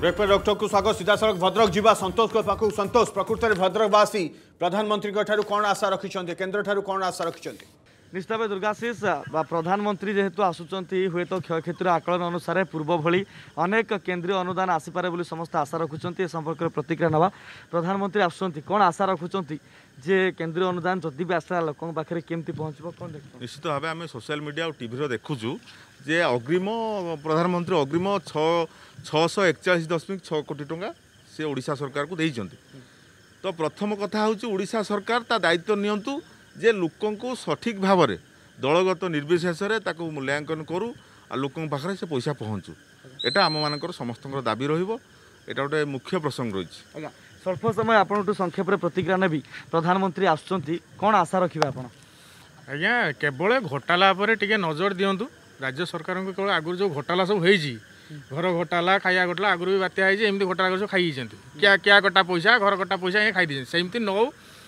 break doctor को स्वागत सीधा सड़क भद्रक जीवा संतोष को पाखु संतोष प्रकृत भद्रकवासी प्रधानमंत्री कौन आशा रखिंट केन्द्र ठार कौन आशा रखिंट ନିଶ୍ଚୟ ଦୁର୍ଗାଶିଷ ବା ପ୍ରଧାନମନ୍ତ୍ରୀ ଯେହେତୁ ଆସୁଛନ୍ତି ହୁଏତ କ୍ଷୟକ୍ଷତିର ଆକଳନ ଅନୁସାରେ ପୂର୍ବ ଭଳି ଅନେକ କେନ୍ଦ୍ରୀୟ ଅନୁଦାନ ଆସିପାରେ ବୋଲି ସମସ୍ତେ ଆଶା ରଖୁଛନ୍ତି ଏ ସମ୍ପର୍କରେ ପ୍ରତିକ୍ରିୟା ନେବା ପ୍ରଧାନମନ୍ତ୍ରୀ ଆସୁଛନ୍ତି କ'ଣ ଆଶା ରଖୁଛନ୍ତି ଯେ କେନ୍ଦ୍ରୀୟ ଅନୁଦାନ ଯଦି ବି ଆସିଲା ଲୋକଙ୍କ ପାଖରେ କେମିତି ପହଞ୍ଚିବ କ'ଣ ଦେଖୁଛୁ ନିଶ୍ଚିତ ଭାବେ ଆମେ ସୋସିଆଲ ମିଡ଼ିଆ ଆଉ ଟିଭିରେ ଦେଖୁଛୁ ଯେ ଅଗ୍ରୀମ ପ୍ରଧାନମନ୍ତ୍ରୀ ଅଗ୍ରୀମ ଛଅ ଛଅଶହ ଏକଚାଳିଶ ଦଶମିକ ଛଅ କୋଟି ଟଙ୍କା ସେ ଓଡ଼ିଶା ସରକାରକୁ ଦେଇଛନ୍ତି ତ ପ୍ରଥମ କଥା ହେଉଛି ଓଡ଼ିଶା ସରକାର ତା ଦାୟିତ୍ୱ ନିଅନ୍ତୁ ଯେ ଲୋକଙ୍କୁ ସଠିକ୍ ଭାବରେ ଦଳଗତ ନିର୍ବିଶେଷରେ ତାକୁ ମୂଲ୍ୟାଙ୍କନ କରୁ ଆଉ ଲୋକଙ୍କ ପାଖରେ ସେ ପଇସା ପହଞ୍ଚୁ ଏଇଟା ଆମମାନଙ୍କର ସମସ୍ତଙ୍କର ଦାବି ରହିବ ଏଇଟା ଗୋଟେ ମୁଖ୍ୟ ପ୍ରସଙ୍ଗ ରହିଛି ଆଜ୍ଞା ସ୍ୱଳ୍ପ ସମୟ ଆପଣଙ୍କଠୁ ସଂକ୍ଷେପରେ ପ୍ରତିକ୍ରିୟା ନେବି ପ୍ରଧାନମନ୍ତ୍ରୀ ଆସୁଛନ୍ତି କ'ଣ ଆଶା ରଖିବେ ଆପଣ ଆଜ୍ଞା କେବଳ ଘୋଟାଲା ଉପରେ ଟିକେ ନଜର ଦିଅନ୍ତୁ ରାଜ୍ୟ ସରକାରଙ୍କୁ କେବଳ ଆଗରୁ ଯେଉଁ ଘୋଟାଲା ସବୁ ହେଇଛି ଘର ଘୋଟାଲା ଖାଇବା ଘୋଟାଲା ଆଗରୁ ବି ବାତ୍ୟା ହେଇଛି ଏମିତି ଘୋଟାଲା ସବୁ ଖାଇ ଦେଇଛନ୍ତି କିଆ କିଆ କଟା ପଇସା ଘର କଟା ପଇସା ଏ ଖାଇ ଦେଇଛନ୍ତି ସେମିତି ନ ହଉ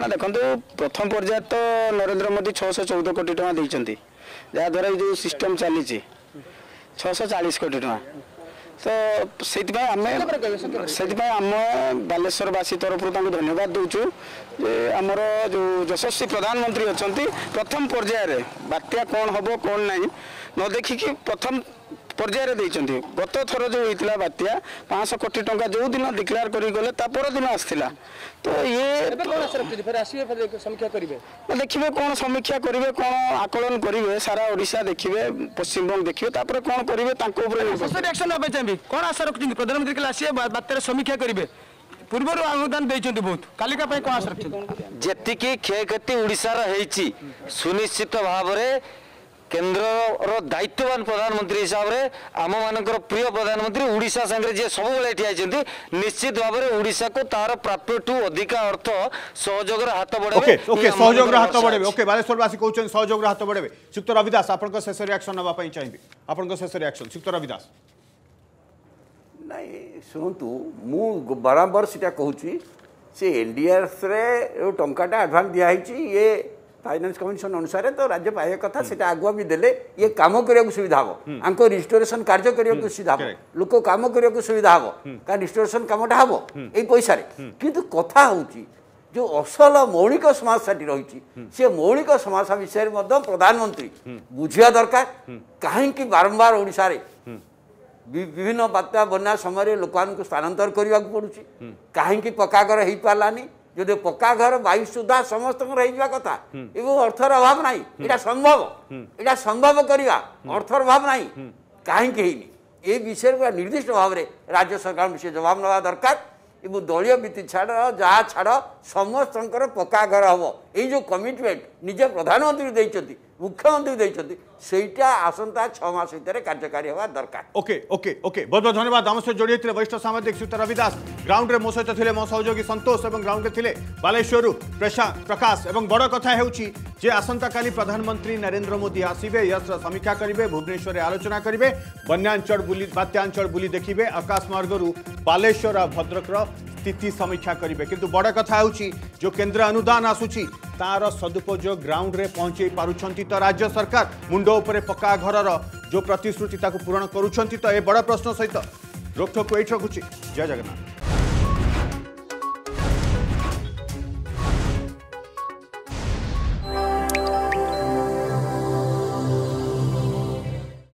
না দেখন্তু প্রথম পর্যায়ে তো নরেন্দ্র মোদি ছশো চৌদ কোটি টাকা দিয়েছেন যাদ্বারা এই যে সিস্টম চালিছে ছশো চাশ কোটি টাকা তো সেইপাই আমি সেইপাই আম বালেশ্বরবাসী তরফর তাঁর ধন্যবাদ দেছু যে আমার যে যশস্বী প্রধানমন্ত্রী অনেক প্রথম পর্যায়ে বাত্যা কম হব কম না নদেখিকি প্রথম পর্যায়ে দিয়েছেন গত থর যে হয়েছিল বাত্যা পাঁচশো কোটি টঙ্কা যেদিন ডিক্লেয়ার করি গলে তা পরদিন আসছিল তো ইয়ে দেখবে কোণ সমীক্ষা করবে কোণ আকলন করবে সারা ওড়শা দেখবে পশ্চিমবঙ্গ দেখবে তাপরে কোণ করবে তাঁর উপরে রিয়াকশন নেওয়া চাইবে কোণ আশা রাখছেন প্রধানমন্ত্রী কালে আসবে বাত্যার সমীক্ষা করবে পূর্বর অনুদান দিয়েছেন বহুত কালিকা পাই কোণ আশা রাখছেন যেতিকি ক্ষয়ক্ষতি ওড়শার হয়েছি সুনিশ্চিত ভাবে केन्द्र दायित्ववान प्रधानमंत्री हिसाब से आम मान प्रिय प्रधानमंत्री ओडा सागर जी सब ठिया निश्चित भाव में ओडा को तार प्राप्य टू अधिका अर्थ सहयोग हाथ बढ़े सहयोग हाथ बढ़े ओके बालेश्वरवासी कहते सहयोग हाथ बढ़े सुक्त रविदास दास आप शेष रियाक्शन नापी चाहिए आप शेष रियाक्शन श्रीक्त रवि दास ନାଇଁ ଶୁଣନ୍ତୁ ମୁଁ ବାରମ୍ବାର ସେଇଟା କହୁଛି ସେ ଏନ୍ ଡି ଆର୍ ଏଫ୍ରେ ଫାଇନାନ୍ସ କମିଶନ ଅନୁସାରେ ତ ରାଜ୍ୟ ପାଇବା କଥା ସେଇଟା ଆଗୁଆ ବି ଦେଲେ ଇଏ କାମ କରିବାକୁ ସୁବିଧା ହବ ଆଙ୍କ ରେଜିଷ୍ଟ୍ରେସନ କାର୍ଯ୍ୟ କରିବାକୁ ସୁବିଧା ହବ ଲୋକ କାମ କରିବାକୁ ସୁବିଧା ହବ କାରଣ ରେଜିଷ୍ଟ୍ରେସନ କାମଟା ହବ ଏଇ ପଇସାରେ କିନ୍ତୁ କଥା ହେଉଛି ଯେଉଁ ଅସଲ ମୌଳିକ ସମସ୍ୟାଟି ରହିଛି ସେ ମୌଳିକ ସମସ୍ୟା ବିଷୟରେ ମଧ୍ୟ ପ୍ରଧାନମନ୍ତ୍ରୀ ବୁଝିବା ଦରକାର କାହିଁକି ବାରମ୍ବାର ଓଡ଼ିଶାରେ ବିଭିନ୍ନ ବାତ୍ୟା ବନ୍ୟା ସମୟରେ ଲୋକମାନଙ୍କୁ ସ୍ଥାନାନ୍ତର କରିବାକୁ ପଡ଼ୁଛି କାହିଁକି ପକ୍କାଘର ହେଇପାରିଲାନି ଯଦି ପକ୍କା ଘର ବାୟୁ ସୁଦ୍ଧା ସମସ୍ତଙ୍କର ହେଇଯିବା କଥା ଏବଂ ଅର୍ଥର ଅଭାବ ନାହିଁ ଏଇଟା ସମ୍ଭବ ଏଇଟା ସମ୍ଭବ କରିବା ଅର୍ଥର ଅଭାବ ନାହିଁ କାହିଁକି ହେଇନି ଏ ବିଷୟରେ ନିର୍ଦ୍ଦିଷ୍ଟ ଭାବରେ ରାଜ୍ୟ ସରକାରଙ୍କୁ ସେ ଜବାବ ନେବା ଦରକାର ଏବଂ ଦଳୀୟ ବିତି ଛାଡ଼ ଯାହା ଛାଡ଼ ସମସ୍ତଙ୍କର ପକ୍କା ଘର ହେବ ये जो कमिटमेंट निजे प्रधानमंत्री देखते मुख्यमंत्री देखते सहीटा आसंता छमास भितर कार्यकारी होगा दरकार ओके ओके ओके बहुत बहुत धन्यवाद आम सहित जोड़ी थे वरिष्ठ सामाजिक सीता रविदास ग्राउंड में मो सहित थे मो सहयोगी सतोष और ग्राउंड में थे बालेश्वर प्रशांत प्रकाश और बड़ कथा हो आसंता का प्रधानमंत्री नरेन्द्र मोदी आसवे यश्र समीक्षा करेंगे भुवनेश्वर आलोचना करेंगे बनांचल बुली बात्यांचल बुली देखिए आकाशमार्गर बालेश्वर आ भद्रक ସ୍ଥିତି ସମୀକ୍ଷା କରିବେ କିନ୍ତୁ ବଡ଼ କଥା ହେଉଛି ଯେଉଁ କେନ୍ଦ୍ର ଅନୁଦାନ ଆସୁଛି ତାର ସଦୁପଯୋଗ ଗ୍ରାଉଣ୍ଡରେ ପହଞ୍ଚାଇ ପାରୁଛନ୍ତି ତ ରାଜ୍ୟ ସରକାର ମୁଣ୍ଡ ଉପରେ ପକ୍କା ଘରର ଯେଉଁ ପ୍ରତିଶ୍ରୁତି ତାକୁ ପୂରଣ କରୁଛନ୍ତି ତ ଏ ବଡ଼ ପ୍ରଶ୍ନ ସହିତ ରୋକଠୋକ ଏଇଠି ରଖୁଛି ଜୟ ଜଗନ୍ନାଥ